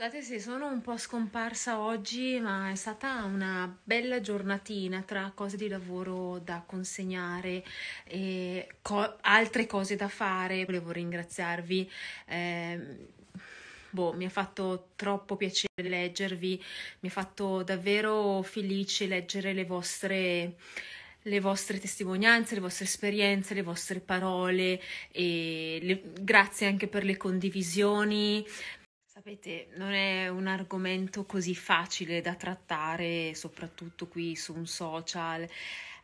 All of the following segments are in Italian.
Scusate se sono un po' scomparsa oggi, ma è stata una bella giornatina tra cose di lavoro da consegnare e co- altre cose da fare. Volevo ringraziarvi. eh, boh, mi ha fatto troppo piacere leggervi, mi ha fatto davvero felice leggere le vostre, le vostre testimonianze, le vostre esperienze, le vostre parole e le- grazie anche per le condivisioni. Sapete, non è un argomento così facile da trattare, soprattutto qui su un social.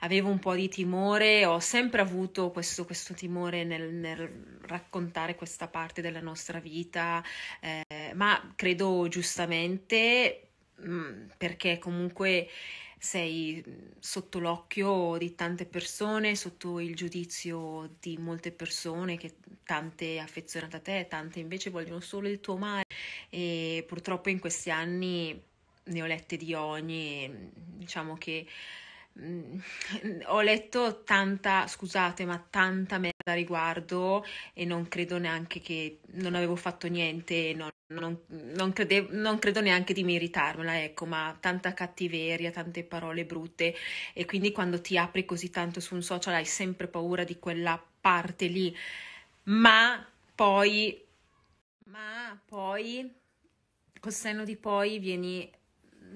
Avevo un po' di timore, ho sempre avuto questo, questo timore nel, nel raccontare questa parte della nostra vita, eh, ma credo giustamente, mm, perché comunque sei sotto l'occhio di tante persone, sotto il giudizio di molte persone, che tante affezionate a te, tante invece vogliono solo il tuo male e purtroppo in questi anni ne ho lette di ogni, diciamo che ho letto tanta, scusate, ma tanta merda riguardo e non credo neanche che non avevo fatto niente, non, non, non crede- non credo neanche di meritarmela, ecco, ma tanta cattiveria, tante parole brutte. E quindi quando ti apri così tanto su un social hai sempre paura di quella parte lì, ma poi, ma poi col senno di poi vieni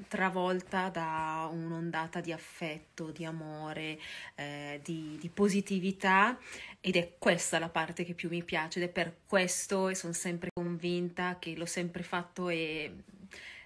travolta da un'ondata di affetto, di amore, eh, di, di positività ed è questa la parte che più mi piace ed è per questo e sono sempre convinta che l'ho sempre fatto e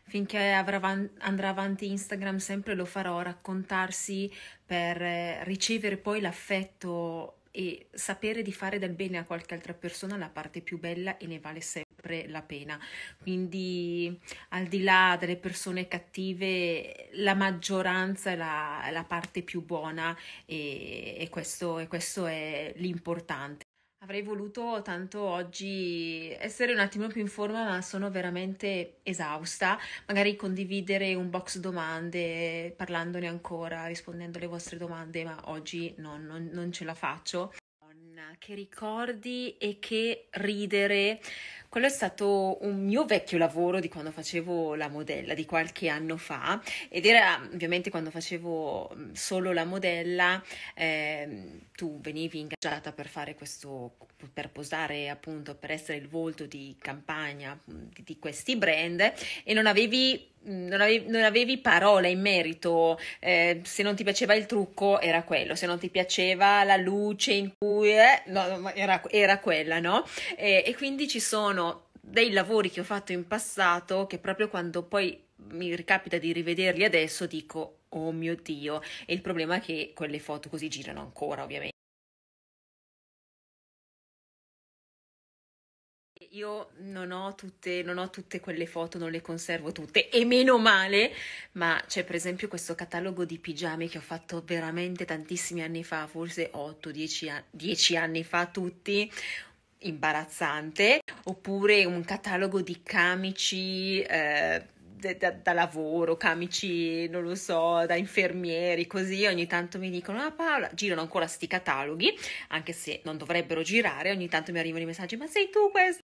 finché avrà andrà avanti Instagram sempre lo farò, raccontarsi per eh, ricevere poi l'affetto e sapere di fare del bene a qualche altra persona la parte più bella e ne vale sempre la pena. Quindi, al di là delle persone cattive, la maggioranza è la, la parte più buona e, e questo, e questo è l'importante. Avrei voluto tanto oggi essere un attimo più in forma, ma sono veramente esausta. Magari condividere un box domande, parlandone ancora, rispondendo alle vostre domande, ma oggi no, non, non ce la faccio. Che ricordi e che ridere. Quello è stato un mio vecchio lavoro di quando facevo la modella di qualche anno fa ed era ovviamente quando facevo solo la modella, ehm, tu venivi ingaggiata per fare questo, per posare appunto, per essere il volto di campagna di questi brand e non avevi non avevi, non avevi parola in merito, eh, se non ti piaceva il trucco era quello, se non ti piaceva la luce in cui eh, no, era, era quella, no? E, e quindi ci sono dei lavori che ho fatto in passato che proprio quando poi mi ricapita di rivederli adesso dico, oh mio Dio, e il problema è che quelle foto così girano ancora, ovviamente. Io non ho tutte, non ho tutte quelle foto, non le conservo tutte, e meno male, ma c'è per esempio questo catalogo di pigiami che ho fatto veramente tantissimi anni fa, forse 8-10 an- 10 anni fa tutti, imbarazzante, oppure un catalogo di camici eh, da, da- lavoro, camici, non lo so, da infermieri, così ogni tanto mi dicono, ah Paola, girano ancora sti cataloghi, anche se non dovrebbero girare, ogni tanto mi arrivano i messaggi, ma sei tu questa?